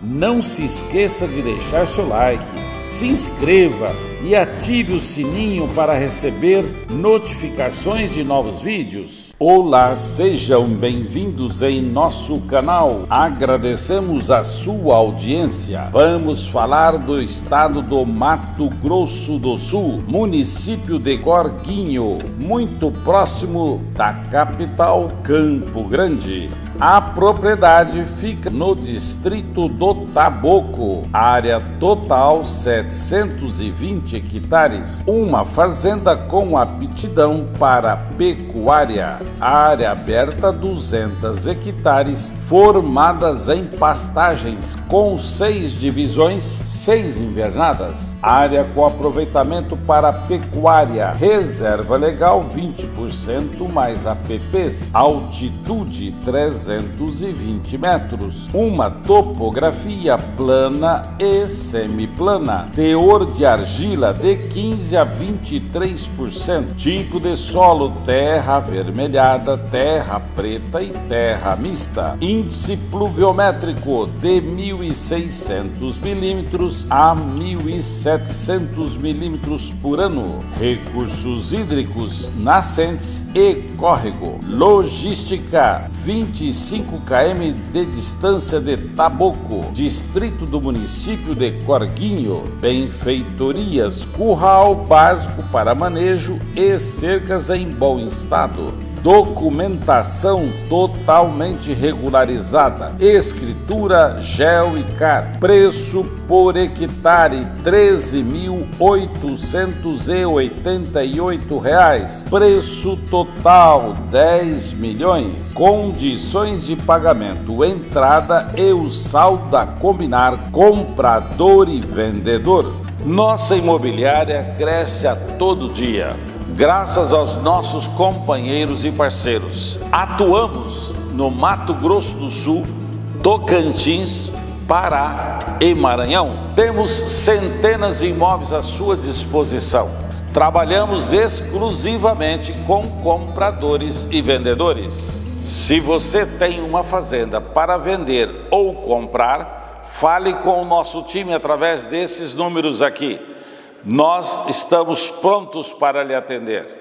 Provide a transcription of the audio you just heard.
Não se esqueça de deixar seu like, se inscreva e ative o sininho para receber notificações de novos vídeos. Olá, sejam bem-vindos em nosso canal. Agradecemos a sua audiência. Vamos falar do estado do Mato Grosso do Sul, município de Gorguinho, muito próximo da capital Campo Grande. A propriedade fica no distrito do Taboco, área total 720 hectares, uma fazenda com aptidão para pecuária, área aberta 200 hectares, formadas em pastagens com seis divisões, seis invernadas, área com aproveitamento para pecuária, reserva legal 20% mais APPs, altitude 320 metros, uma topografia plana e semiplana, teor de argila de 15 a 23%, tipo de solo terra avermelhada, terra preta e terra mista, índice pluviométrico de 1.600 milímetros a 1.700 700 milímetros por ano. Recursos hídricos nascentes e córrego. Logística: 25 km de distância de Taboco, distrito do município de Corguinho. Curral básico para manejo e cercas em bom estado. Documentação totalmente regularizada, escritura gel e car, preço por hectare 13.888 reais, preço total R$ 10 milhões, condições de pagamento, entrada e o saldo a combinar comprador e vendedor. Nossa imobiliária cresce a todo dia graças aos nossos companheiros e parceiros. Atuamos no Mato Grosso do Sul, Tocantins, Pará e Maranhão. Temos centenas de imóveis à sua disposição. Trabalhamos exclusivamente com compradores e vendedores. Se você tem uma fazenda para vender ou comprar, fale com o nosso time através desses números aqui. Nós estamos prontos para lhe atender.